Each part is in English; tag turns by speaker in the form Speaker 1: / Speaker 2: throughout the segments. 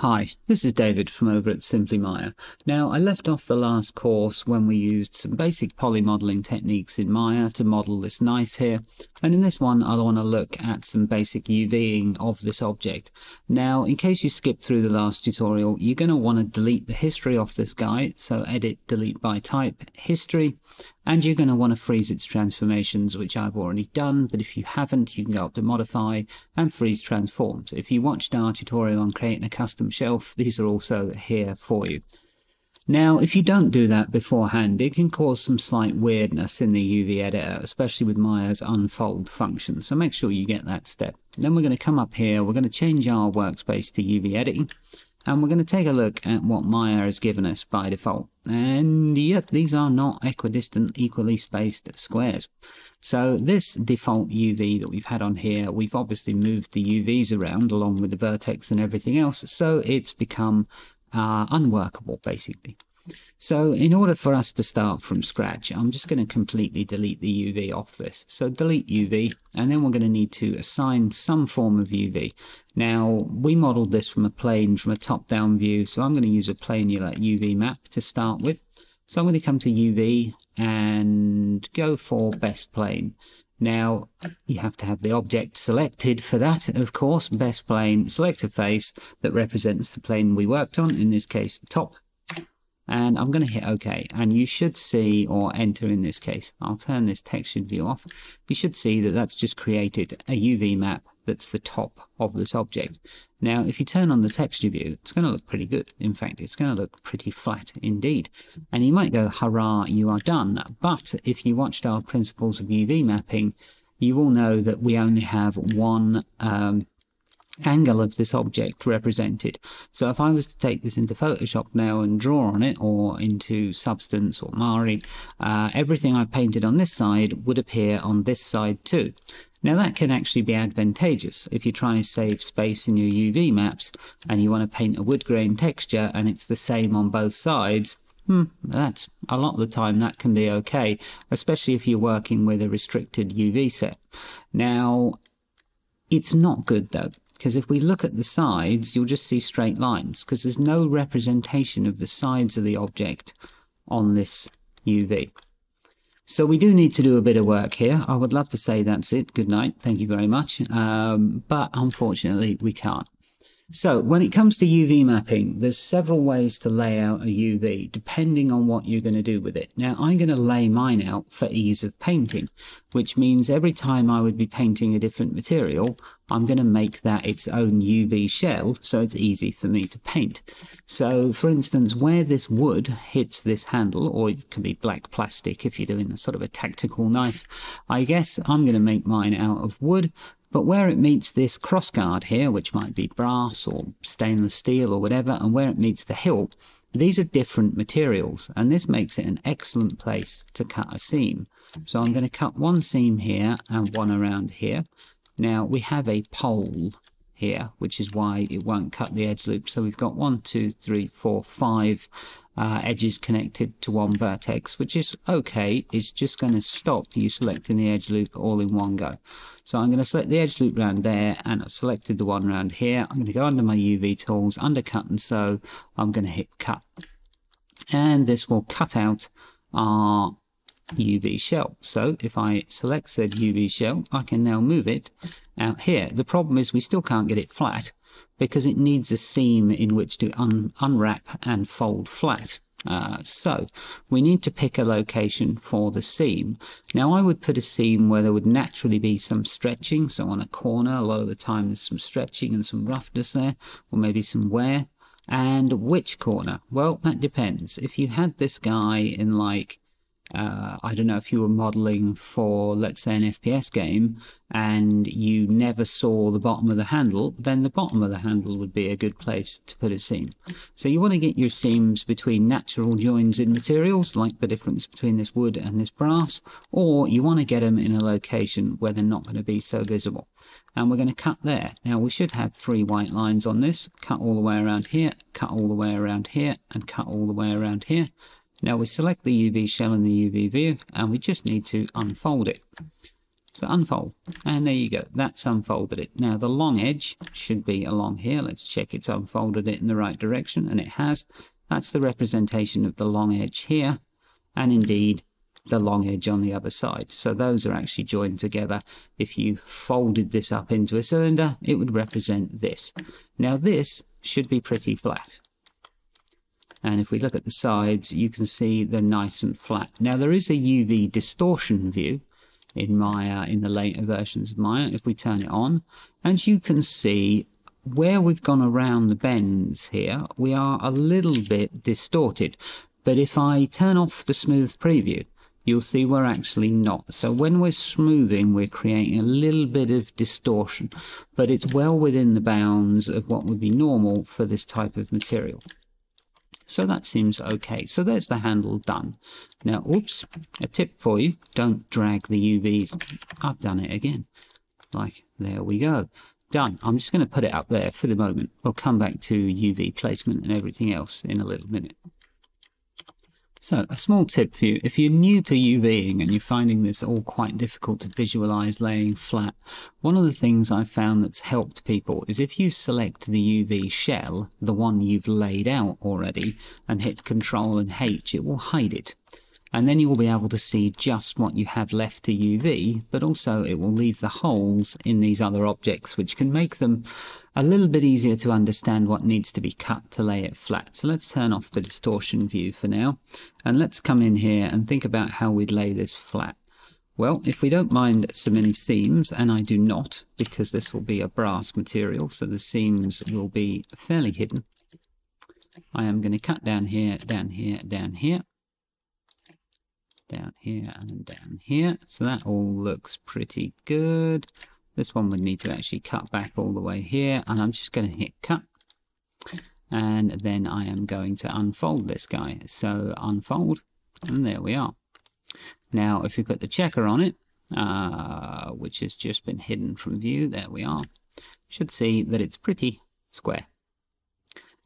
Speaker 1: Hi, this is David from over at Simply Maya. Now, I left off the last course when we used some basic poly modeling techniques in Maya to model this knife here, and in this one I want to look at some basic UVing of this object. Now, in case you skipped through the last tutorial, you're going to want to delete the history of this guy, so edit, delete by type, history, and you're going to want to freeze its transformations which I've already done but if you haven't you can go up to modify and freeze transforms. If you watched our tutorial on creating a custom shelf these are also here for you. Now if you don't do that beforehand it can cause some slight weirdness in the UV editor especially with Maya's unfold function so make sure you get that step. Then we're going to come up here we're going to change our workspace to UV editing and we're going to take a look at what Maya has given us by default. And yep, these are not equidistant, equally spaced squares. So this default UV that we've had on here, we've obviously moved the UVs around along with the vertex and everything else, so it's become uh, unworkable basically. So in order for us to start from scratch, I'm just going to completely delete the UV off this. So delete UV, and then we're going to need to assign some form of UV. Now, we modeled this from a plane, from a top-down view, so I'm going to use a planular UV map to start with. So I'm going to come to UV and go for best plane. Now, you have to have the object selected for that, of course. Best plane, select a face that represents the plane we worked on, in this case, the top and I'm going to hit OK and you should see or enter in this case I'll turn this textured view off. You should see that that's just created a UV map that's the top of this object. Now if you turn on the texture view it's going to look pretty good. In fact it's going to look pretty flat indeed. And you might go hurrah you are done. But if you watched our principles of UV mapping you will know that we only have one um, angle of this object represented. So if I was to take this into Photoshop now and draw on it or into Substance or Mari, uh, everything I painted on this side would appear on this side too. Now that can actually be advantageous if you're trying to save space in your UV maps and you want to paint a wood grain texture and it's the same on both sides, Hmm, that's a lot of the time that can be okay, especially if you're working with a restricted UV set. Now, it's not good though because if we look at the sides, you'll just see straight lines because there's no representation of the sides of the object on this UV. So we do need to do a bit of work here. I would love to say that's it. Good night. Thank you very much. Um, but unfortunately, we can't. So when it comes to UV mapping, there's several ways to lay out a UV depending on what you're going to do with it. Now I'm going to lay mine out for ease of painting, which means every time I would be painting a different material, I'm going to make that its own UV shell so it's easy for me to paint. So for instance, where this wood hits this handle, or it could be black plastic if you're doing a sort of a tactical knife, I guess I'm going to make mine out of wood but where it meets this crossguard here, which might be brass or stainless steel or whatever, and where it meets the hilt, these are different materials, and this makes it an excellent place to cut a seam. So I'm going to cut one seam here and one around here. Now we have a pole here, which is why it won't cut the edge loop. So we've got one, two, three, four, five uh, edges connected to one vertex, which is okay. It's just going to stop you selecting the edge loop all in one go. So I'm going to select the edge loop around there and I've selected the one around here. I'm going to go under my UV tools, under cut and sew. I'm going to hit cut. And this will cut out our UV shell. So if I select said UV shell, I can now move it out here. The problem is we still can't get it flat because it needs a seam in which to un unwrap and fold flat. Uh, so we need to pick a location for the seam. Now I would put a seam where there would naturally be some stretching. So on a corner, a lot of the time there's some stretching and some roughness there, or maybe some wear. And which corner? Well, that depends. If you had this guy in like uh, I don't know if you were modeling for, let's say, an FPS game and you never saw the bottom of the handle, then the bottom of the handle would be a good place to put a seam. So you want to get your seams between natural joins in materials, like the difference between this wood and this brass, or you want to get them in a location where they're not going to be so visible. And we're going to cut there. Now we should have three white lines on this, cut all the way around here, cut all the way around here, and cut all the way around here. Now we select the UV shell in the UV view and we just need to unfold it. So unfold, and there you go, that's unfolded it. Now the long edge should be along here, let's check it's unfolded it in the right direction, and it has. That's the representation of the long edge here, and indeed the long edge on the other side. So those are actually joined together. If you folded this up into a cylinder, it would represent this. Now this should be pretty flat. And if we look at the sides, you can see they're nice and flat. Now there is a UV distortion view in Maya, uh, in the later versions of Maya, if we turn it on. And you can see where we've gone around the bends here, we are a little bit distorted. But if I turn off the smooth preview, you'll see we're actually not. So when we're smoothing, we're creating a little bit of distortion, but it's well within the bounds of what would be normal for this type of material. So that seems okay. So there's the handle done. Now, oops, a tip for you, don't drag the UVs. I've done it again. Like, there we go. Done. I'm just going to put it up there for the moment. We'll come back to UV placement and everything else in a little minute. So a small tip for you, if you're new to UVing and you're finding this all quite difficult to visualize laying flat, one of the things I've found that's helped people is if you select the UV shell, the one you've laid out already, and hit Control and H, it will hide it and then you will be able to see just what you have left to UV, but also it will leave the holes in these other objects, which can make them a little bit easier to understand what needs to be cut to lay it flat. So let's turn off the distortion view for now, and let's come in here and think about how we'd lay this flat. Well, if we don't mind so many seams, and I do not, because this will be a brass material, so the seams will be fairly hidden, I am going to cut down here, down here, down here, down here and down here. So that all looks pretty good. This one would need to actually cut back all the way here and I'm just going to hit cut and then I am going to unfold this guy. So unfold and there we are. Now if we put the checker on it, uh, which has just been hidden from view, there we are, should see that it's pretty square.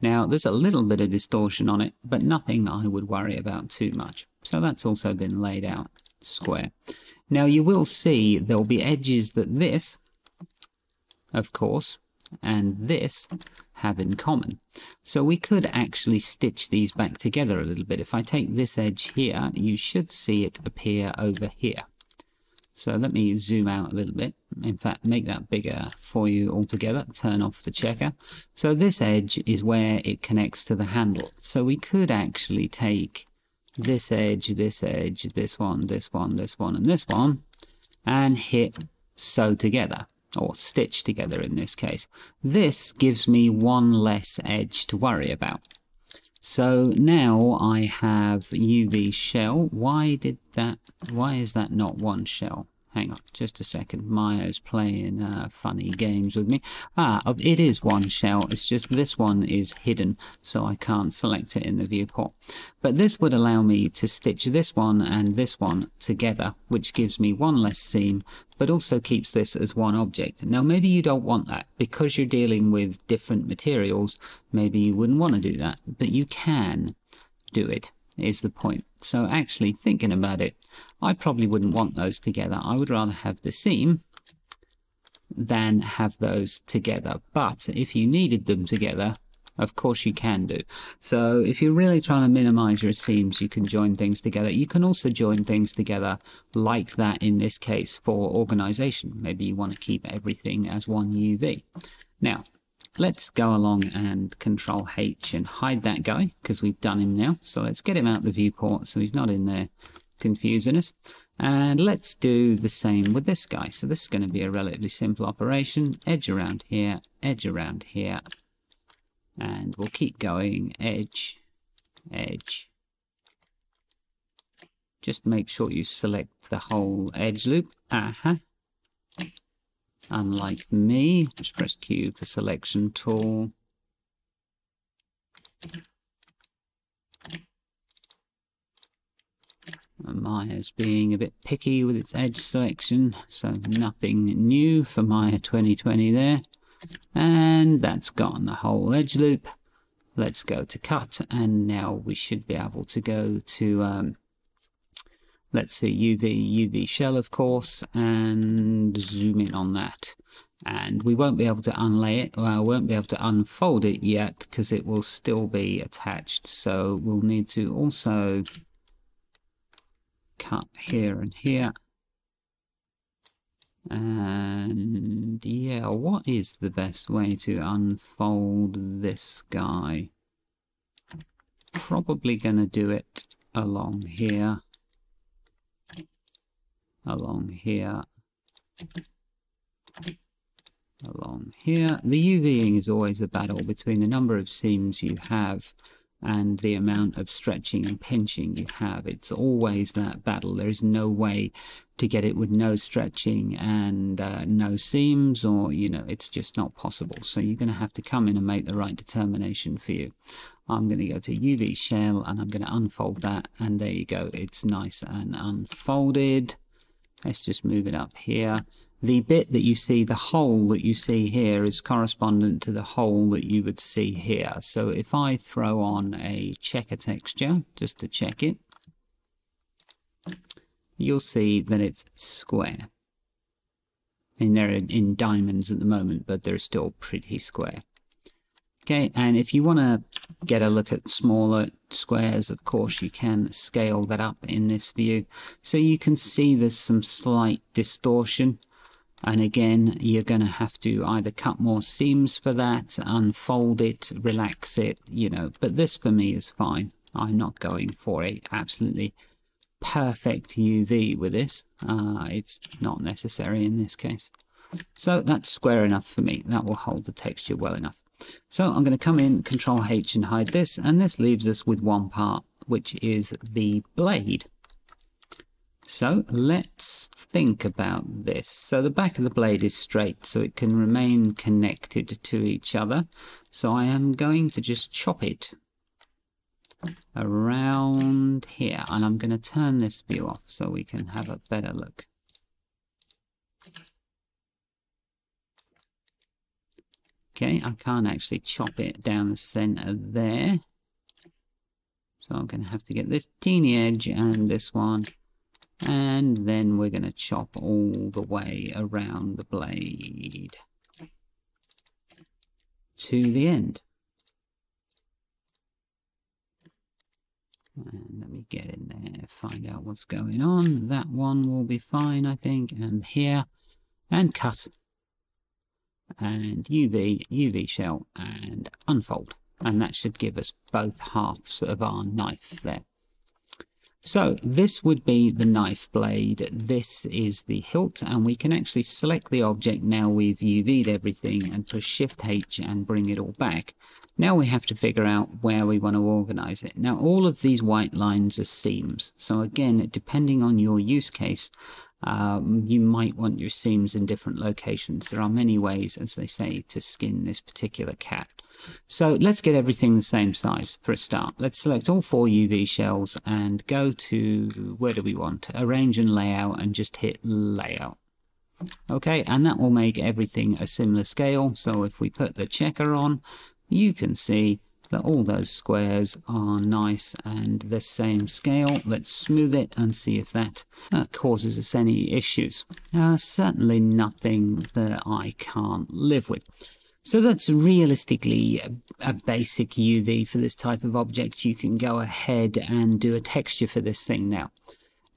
Speaker 1: Now there's a little bit of distortion on it, but nothing I would worry about too much. So that's also been laid out square. Now you will see there will be edges that this, of course, and this have in common. So we could actually stitch these back together a little bit. If I take this edge here, you should see it appear over here. So let me zoom out a little bit. In fact, make that bigger for you altogether. Turn off the checker. So this edge is where it connects to the handle. So we could actually take this edge, this edge, this one, this one, this one, and this one, and hit sew together, or stitch together in this case. This gives me one less edge to worry about. So now I have UV shell. Why did that, why is that not one shell? Hang on, just a second. Maya's playing uh, funny games with me. Ah, it is one shell. It's just this one is hidden, so I can't select it in the viewport. But this would allow me to stitch this one and this one together, which gives me one less seam, but also keeps this as one object. Now, maybe you don't want that. Because you're dealing with different materials, maybe you wouldn't want to do that, but you can do it is the point. So actually thinking about it, I probably wouldn't want those together. I would rather have the seam than have those together. But if you needed them together, of course you can do. So if you're really trying to minimize your seams, you can join things together. You can also join things together like that in this case for organization. Maybe you want to keep everything as one UV. Now, let's go along and control H and hide that guy because we've done him now. So let's get him out the viewport so he's not in there confusing us. And let's do the same with this guy. So this is going to be a relatively simple operation. Edge around here, edge around here. And we'll keep going. Edge, edge. Just make sure you select the whole edge loop. Uh-huh. Unlike me, just press Q for selection tool. Maya's being a bit picky with its edge selection, so nothing new for Maya 2020 there. And that's gone, the whole edge loop. Let's go to cut, and now we should be able to go to um, let's see, UV, UV shell, of course, and zoom in on that. And we won't be able to unlay it, I won't be able to unfold it yet because it will still be attached. So we'll need to also cut here and here. And yeah, what is the best way to unfold this guy? Probably going to do it along here along here, along here. The UVing is always a battle between the number of seams you have and the amount of stretching and pinching you have. It's always that battle. There is no way to get it with no stretching and uh, no seams or, you know, it's just not possible. So you're going to have to come in and make the right determination for you. I'm going to go to UV shell and I'm going to unfold that and there you go. It's nice and unfolded. Let's just move it up here. The bit that you see, the hole that you see here is correspondent to the hole that you would see here. So if I throw on a checker texture, just to check it, you'll see that it's square. And they're in diamonds at the moment, but they're still pretty square. Okay, and if you want to get a look at smaller squares, of course, you can scale that up in this view. So you can see there's some slight distortion. And again, you're going to have to either cut more seams for that, unfold it, relax it, you know. But this for me is fine. I'm not going for a absolutely perfect UV with this. Uh, it's not necessary in this case. So that's square enough for me. That will hold the texture well enough. So I'm going to come in, Control H and hide this, and this leaves us with one part, which is the blade. So let's think about this. So the back of the blade is straight, so it can remain connected to each other. So I am going to just chop it around here, and I'm going to turn this view off so we can have a better look. Okay, I can't actually chop it down the center there. So I'm going to have to get this teeny edge and this one. And then we're going to chop all the way around the blade to the end. And let me get in there, find out what's going on. That one will be fine, I think. And here, and cut and UV, UV shell, and unfold. And that should give us both halves of our knife there. So this would be the knife blade. This is the hilt and we can actually select the object now we've UV'd everything and push shift H and bring it all back. Now we have to figure out where we want to organize it. Now all of these white lines are seams. So again, depending on your use case, um, you might want your seams in different locations. There are many ways, as they say, to skin this particular cat. So let's get everything the same size for a start. Let's select all four UV shells and go to, where do we want? Arrange and layout and just hit layout. Okay, and that will make everything a similar scale. So if we put the checker on, you can see that all those squares are nice and the same scale. Let's smooth it and see if that uh, causes us any issues. Uh, certainly nothing that I can't live with. So that's realistically a, a, basic UV for this type of object. You can go ahead and do a texture for this thing now.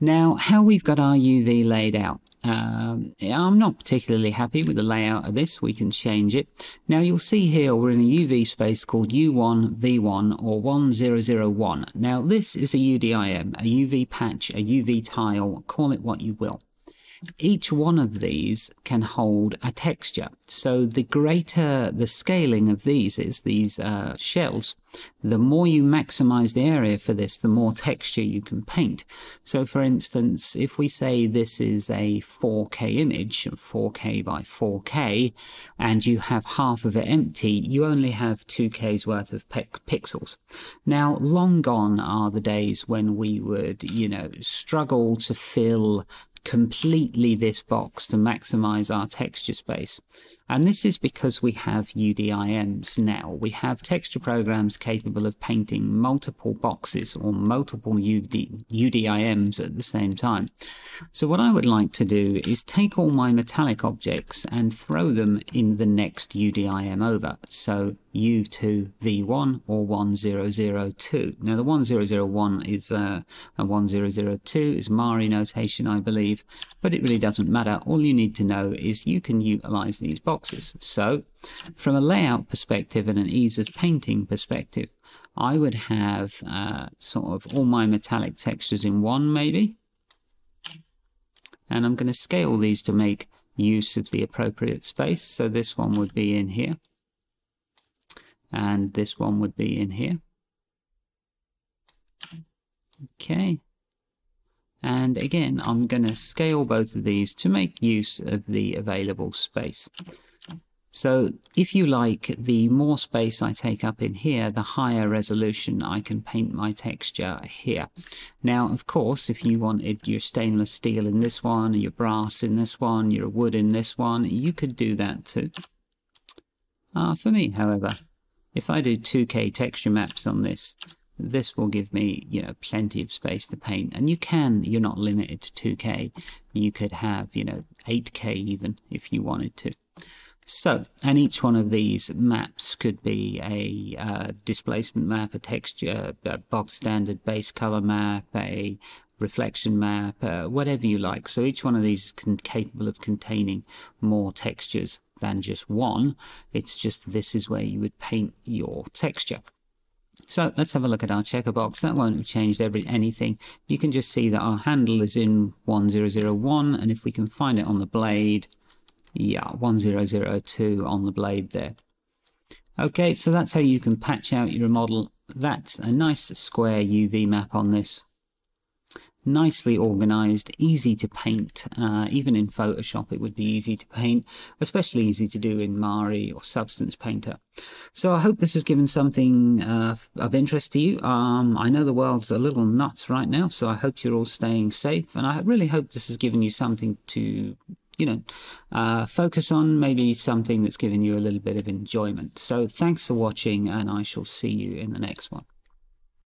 Speaker 1: Now, how we've got our UV laid out. Um, I'm not particularly happy with the layout of this. We can change it. Now you'll see here we're in a UV space called U1, V1 or 1001. Now this is a UDIM, a UV patch, a UV tile, call it what you will. Each one of these can hold a texture. So the greater the scaling of these is, these uh, shells, the more you maximize the area for this, the more texture you can paint. So for instance, if we say this is a 4K image, 4K by 4K, and you have half of it empty, you only have 2K's worth of pixels. Now, long gone are the days when we would, you know, struggle to fill completely this box to maximize our texture space. And this is because we have UDIMs now. We have texture programs capable of painting multiple boxes or multiple UD, UDIMs at the same time. So what I would like to do is take all my metallic objects and throw them in the next UDIM over. So U2V1 or 1002. Now the 1001 is uh, a 1002 is Mari notation I believe, but it really doesn't matter. All you need to know is you can utilize these boxes. So from a layout perspective and an ease of painting perspective, I would have uh, sort of all my metallic textures in one maybe. And I'm going to scale these to make use of the appropriate space. So this one would be in here and this one would be in here. Okay. And again, I'm going to scale both of these to make use of the available space. So if you like, the more space I take up in here, the higher resolution I can paint my texture here. Now, of course, if you wanted your stainless steel in this one, your brass in this one, your wood in this one, you could do that too. Uh, for me, however, if I do 2K texture maps on this, this will give me, you know, plenty of space to paint. And you can, you're not limited to 2K. You could have, you know, 8K even if you wanted to. So, and each one of these maps could be a uh, displacement map, a texture, a box standard base color map, a reflection map, uh, whatever you like. So each one of these is capable of containing more textures than just one. It's just this is where you would paint your texture. So let's have a look at our checker box. That won't have changed every anything. You can just see that our handle is in 1001 and if we can find it on the blade, yeah, 1002 on the blade there. Okay, so that's how you can patch out your model. That's a nice square UV map on this nicely organized, easy to paint. Uh, even in Photoshop, it would be easy to paint, especially easy to do in Mari or Substance Painter. So I hope this has given something uh, of interest to you. Um, I know the world's a little nuts right now, so I hope you're all staying safe. And I really hope this has given you something to you know, uh, focus on maybe something that's given you a little bit of enjoyment. So thanks for watching and I shall see you in the next one.